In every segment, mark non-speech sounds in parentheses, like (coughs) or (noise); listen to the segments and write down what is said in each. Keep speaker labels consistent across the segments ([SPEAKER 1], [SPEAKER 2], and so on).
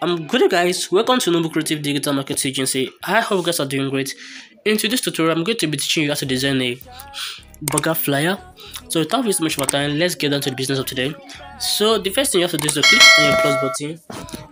[SPEAKER 1] I'm good guys, welcome to Noble Creative Digital Marketing Agency. I hope you guys are doing great. In today's tutorial, I'm going to be teaching you how to design a burger flyer. So without wasting much of time, let's get down to the business of today. So the first thing you have to do is to click on your plus button,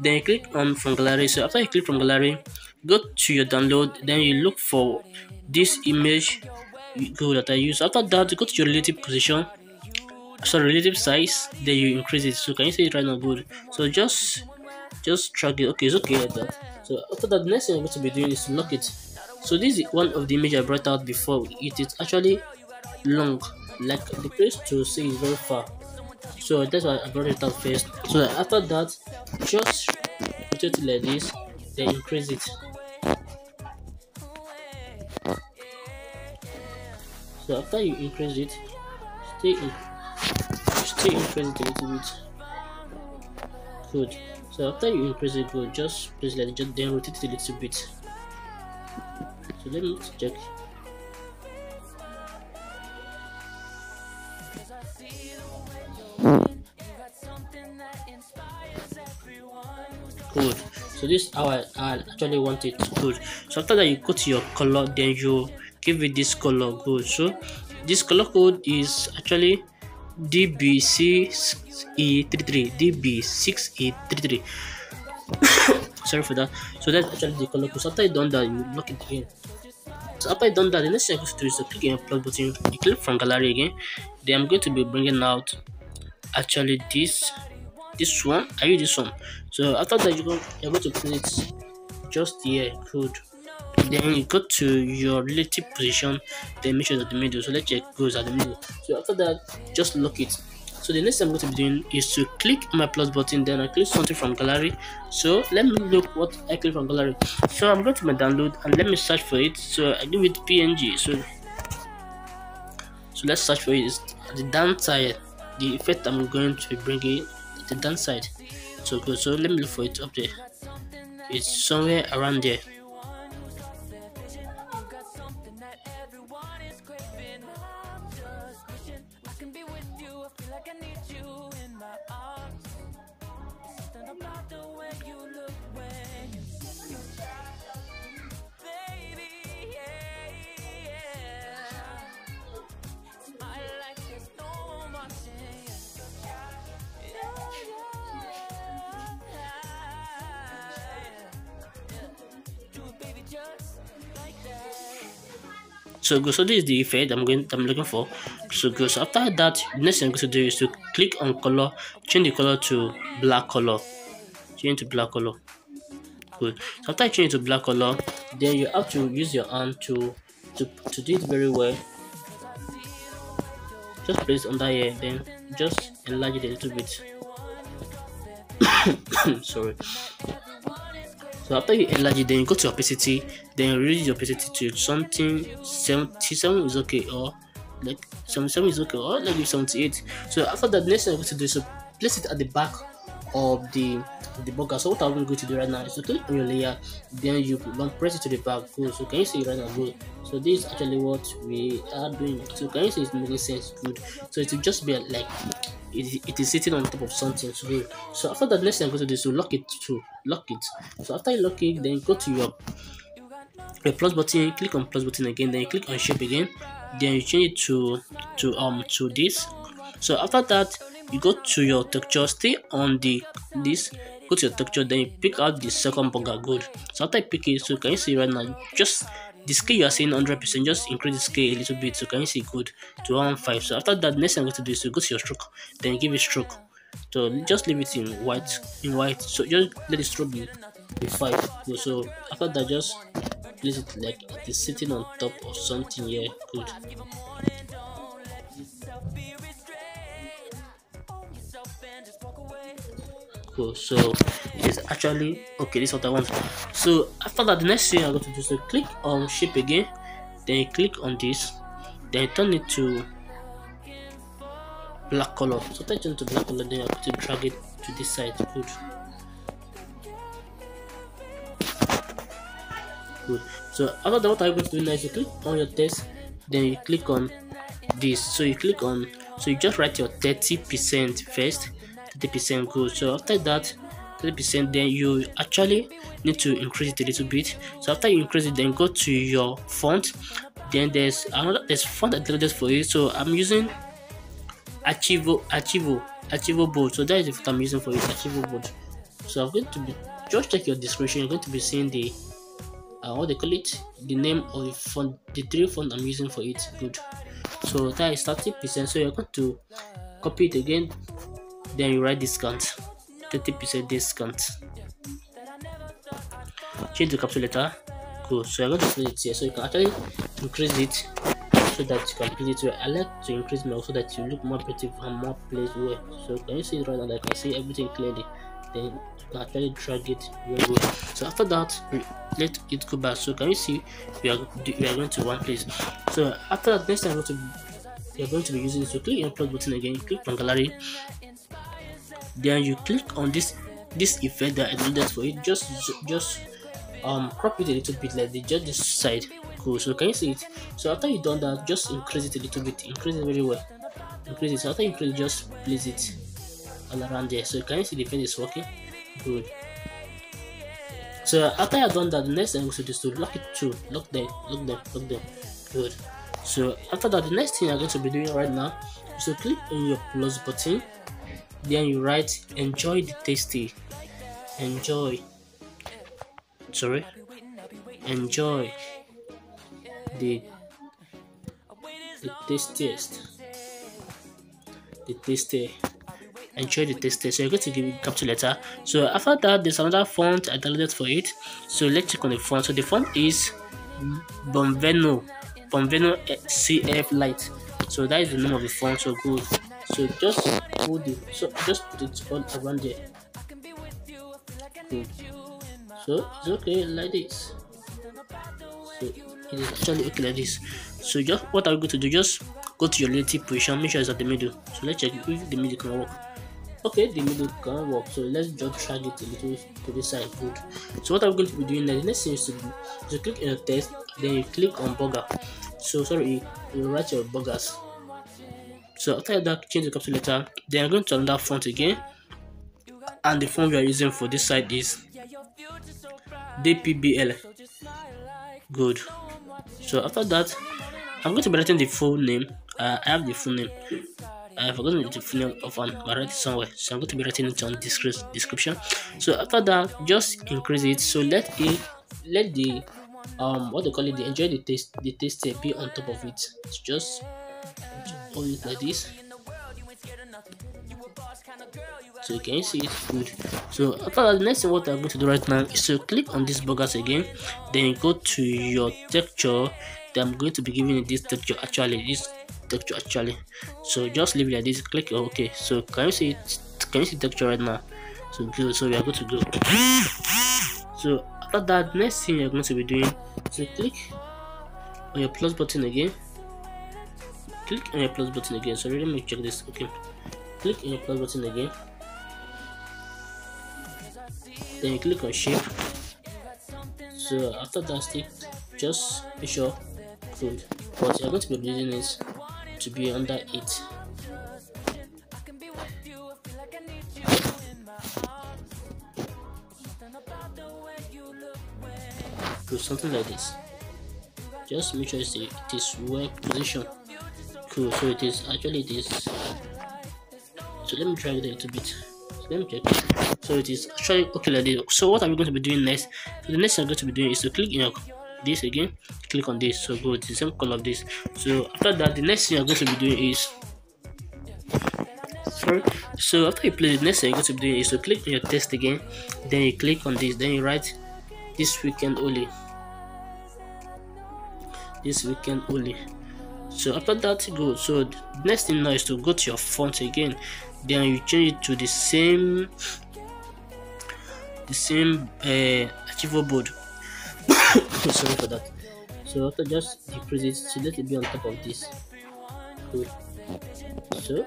[SPEAKER 1] then you click on from gallery. So after you click from gallery, go to your download, then you look for this image go that I use. After that, go to your relative position, so relative size, then you increase it. So can you see it right now? Good. So just just drag it. Okay it's okay like that. So after that the next thing i'm going to be doing is to lock it. So this is one of the image i brought out before. It is actually long. Like the place to see is very far. So that's why i brought it out first. So after that just rotate it like this then increase it. So after you increase it stay in stay increase it a little bit. Good so after you increase it go just please let it just then rotate it a little bit. So let me check. Good. So this I, I actually want it. Good. So after that you go to your color then you give it this color. Good. So this color code is actually DB6E33 DB6E33 (coughs) sorry for that. So that's actually the color code. So after you done that you lock it again. So after you done that the next thing going to do is to click on plus button. You click from gallery again. Then I'm going to be bringing out actually this this one. I use this one. So after that you go you're going to put it just here. Good then you go to your relative position then make sure that the middle so let's check goes at the middle. So after that just lock it. So the next thing i'm going to be doing is to click my plus button then i click something from gallery. So let me look what i click from gallery. So i'm going to my download and let me search for it. So i give it png so so let's search for it. The downside the effect i'm going to bring it the downside. So good so let me look for it up there. It's somewhere around there that everyone is craving. I'm just wishing I can be with you. I feel like I need you in my
[SPEAKER 2] arms. Something about the way you look when you shine.
[SPEAKER 1] So go so this is the effect i'm going i'm looking for. So go so after that next thing i'm going to do is to click on color change the color to black color. Change to black color. Good. So after I change to black color then you have to use your hand to to, to do it very well. Just place under here then just enlarge it a little bit. (coughs) Sorry so after you enlarge it then you go to opacity then you reduce your opacity to something 77 is okay or like 77 is okay or like 78 so after that next thing i'm going to do is to place it at the back of the the burger so what i'm going to do right now is to click on your layer then you press it to the back. So can you see right now? Good. So this is actually what we are doing. So can you see it's making sense? Good. So it will just be like it, it is sitting on top of something. So so after that next thing i'm going to do is to lock it to lock it. So after you lock it then go to your plus button click on plus button again then click on shape again. Then you change it to to um to this. So after that you go to your texture stay on the this. Go to your texture then you pick out the second burger good. So after I pick it so can you see right now just the scale you are seeing 100 percent just increase the scale a little bit so can you see good to 1.5 so after that next thing i'm going to do is to go to your stroke. Then give it stroke. So just leave it in white in white. So just let the stroke be, be 5 so after that just place it like it is sitting on top of something here good so it's actually okay this is what i want. So after that the next thing i'm going to do is to click on shape again then click on this then turn it to black color. So turn it to black color then i'm going to drag it to this side. Good. Good. So after that what i'm going to do now is you click on your text then you click on this. So you click on so you just write your 30 percent first 30 percent good so after that 30% then you actually need to increase it a little bit. So after you increase it then go to your font. Then there's another there's font downloaded for you. So i'm using archivo archivo archivo board. So that is what i'm using for it archivo board. So i'm going to be just check your description. You're going to be seeing the uh, what they call it? The name of the font the three font i'm using for it. Good. So that is 30 percent. So you're going to copy it again then you write discount 30 percent discount. Change the letter. Cool. So you're going to put it here. So you can actually increase it so that you can put it where i like to increase my so that you look more pretty and more place where. So can you see it right now? I can see everything clearly. Then you can actually drag it very well. So after that let it go back. So can you see we are we are going to one place? So after that next time i'm to you're going to be using this so click on plus button again. Click on gallery then you click on this this effect that i did needed for it just just um crop it a little bit like the just this side cool so can you see it? So after you done that just increase it a little bit. Increase it very well. Increase it. So after you increase just place it all around there. So can you see the pen is working? Good. So after you've done that the next thing we should is to lock it to lock them lock them lock them. Good. So after that the next thing i'm going to be doing right now is to click on your plus button then you write enjoy the tasty. Enjoy. Sorry? Enjoy the the tastiest. The tasty. Enjoy the taste so you're going to give it capital letter. So after that there's another font i downloaded for it. So let's check on the font. So the font is bonveno. Bonveno cf light so that is the name of the font. So good so just put the so just put it all around there. Good so it's okay like this. So it is actually okay like this. So just what are we going to do just go to your relative position make sure it's at the middle. So let's check if the middle can work. Okay the middle can work. So let's just drag it a little to the side. Good. So what i'm going to be doing now next thing is to do is click in your text then you click on burger. So sorry you, you write your burgers so after that change the capital letter. Then i'm going to another font again. And the font we are using for this side is dpbl good. So after that i'm going to be writing the full name. Uh, i have the full name. I forgot the full name of an it somewhere. So I'm going to be writing it on description. So after that just increase it. So let it let the um what they call it the enjoy the taste the taste be on top of it. It's just like this so you can see it's good. So after the next thing what i'm going to do right now is to click on these burgers again. Then go to your texture then i'm going to be giving this texture actually this texture actually. So just leave it like this. Click ok so can you see it? Can you see texture right now? So good so we are good to go. So after that next thing you're going to be doing so click on your plus button again click on your plus button again. So let me check this. Okay. Click on your plus button again. Then you click on shape so after that stick just be sure good but you're going to be using it to be under it. Do something like this. Just make sure it is well positioned so it is actually this. So let me drag it a little bit. So let me check so it is actually okay like this. So what are we going to be doing next? So the next thing i'm going to be doing is to click in this again. Click on this. So go to the same color of this. So after that the next thing i'm going to be doing is sorry. So after you play the next thing you're going to be doing is to click on your text again. Then you click on this. Then you write this weekend only. This weekend only so after that go so next thing now is to go to your font again. Then you change it to the same the same uh board. (coughs) (coughs) Sorry for that. So after just decrease it so let it be on top of this. Good. So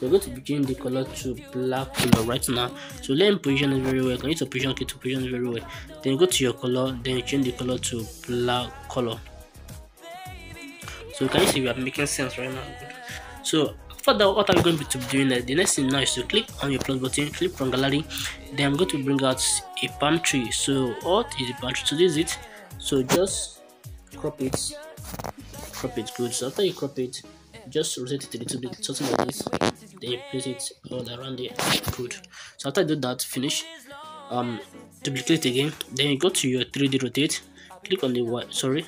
[SPEAKER 1] we're going to be changing the color to black color right now. So let position it very well. I need to position it to position it very well? Then go to your color then you change the color to black color. So can you see we are making sense right now? So for that what i'm going to be doing the next thing now is to click on your plus button click from gallery. Then i'm going to bring out a palm tree. So what is a palm tree? So this is it. So just crop it. Crop it good. So after you crop it just rotate it a little bit something like this then you place it all around there good so after I do that finish um duplicate again then you go to your 3d rotate click on the y sorry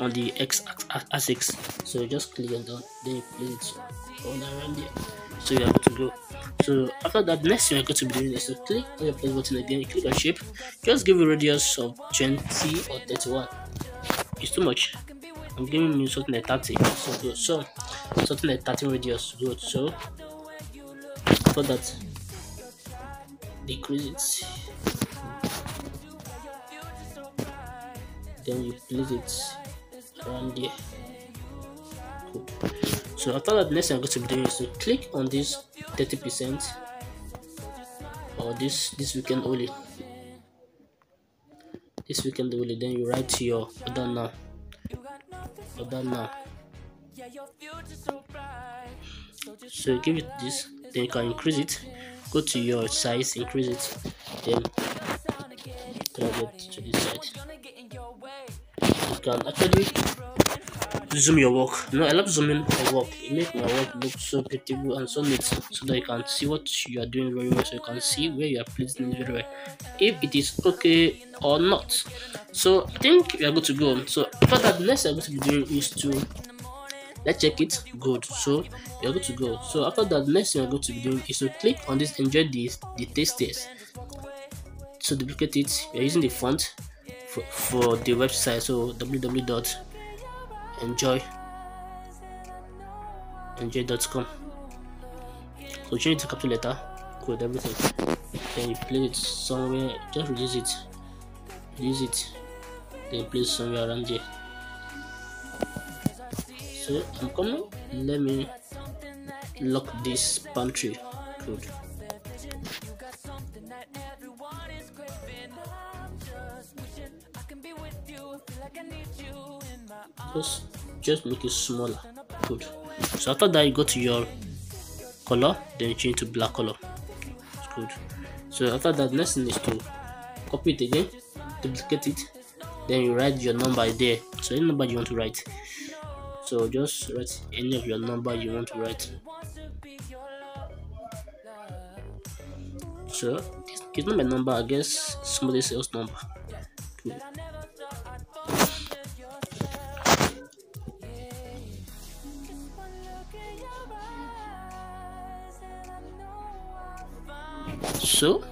[SPEAKER 1] on the x axis. So you just click on that then you place it all around there. So you are to go so after that next thing you're going to be doing is to click on your plus button again click on shape just give a radius of 20 or 31 it's too much. I'm giving you something like 30 so so something like 30 radius good so for that decrease it. Then you place it around there. Good. So after that next thing i'm going to be doing is to click on this 30 percent or this this weekend only. This weekend only. Then you write your order now. Order now so give it this then you can increase it. go to your size increase it. Then drag it to this side you can actually zoom your work. Know i love zooming my work. It makes my work look so beautiful and so neat so that you can see what you are doing very well so you can see where you are placing it very well if it is okay or not. So i think we are good to go. So for that next i'm going to be doing is to let's check it. Good. So you're good to go. So after that next thing you're going to be doing is to click on this enjoy this the taste test. So duplicate it. You're using the font for, for the website. So www enjoy enjoy.com so change the capital letter. Code everything. Then you place it somewhere. Just release it. Release it. Then place somewhere around there so i'm coming let me lock this pantry. Code just just make it smaller. Good. So after that you go to your color then change to black color. It's good. So after that next thing is to copy it again duplicate it then you write your number there. So any number you want to write so just write any of your number you want to write so it's not my number i guess somebody else number good. so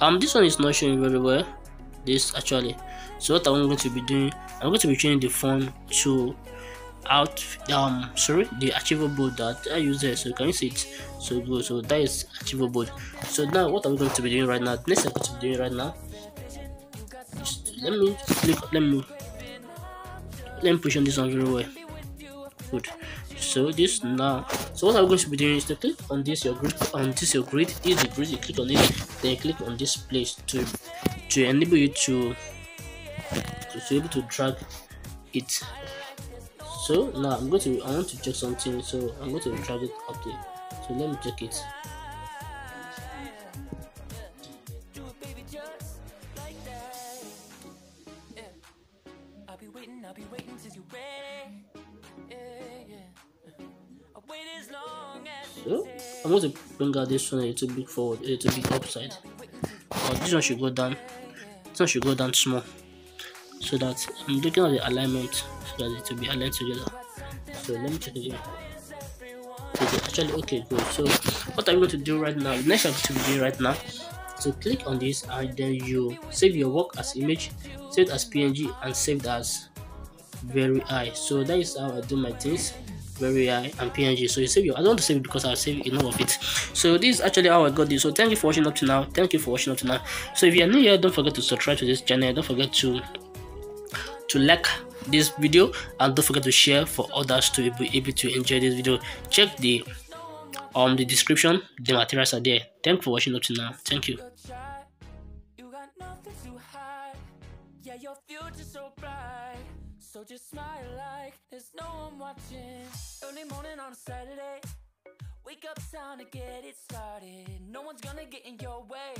[SPEAKER 1] um this one is not showing very well this actually so what i'm going to be doing i'm going to be changing the font to out um sorry the Archivo that i use there so can you see it? So good so that is Archivo. So now what i'm going to be doing right now? Next i'm going to be doing right now just let me click let me let me push on this one very well. Good. So this now so what i'm going to be doing is to click on this your grid on this your grid is the grid you click on it then click on this place to to enable you to to be able to drag it so now i'm going to i want to check something so i'm going to drag it up there so let me check it so I'm going to bring out this one a little bit forward, a little bit upside. Or this one should go down. This one should go down small. So that I'm looking at the alignment so that it will be aligned together. So let me check again. Okay, actually okay good. So what I'm going to do right now, next I'm going to doing right now. So click on this and then you save your work as image, save as PNG and save as very high. So that is how I do my things very high and png so you save your i don't want to save it because i'll save enough of it so this is actually how i got this so thank you for watching up to now thank you for watching up to now so if you're new here don't forget to subscribe to this channel don't forget to to like this video and don't forget to share for others to be able to enjoy this video check the um the description the materials are there thank you for watching up to now thank you yeah your future's so bright
[SPEAKER 2] So just smile like there's no one watching. Early morning on a Saturday. Wake up, time to get it started. No one's gonna get in your way.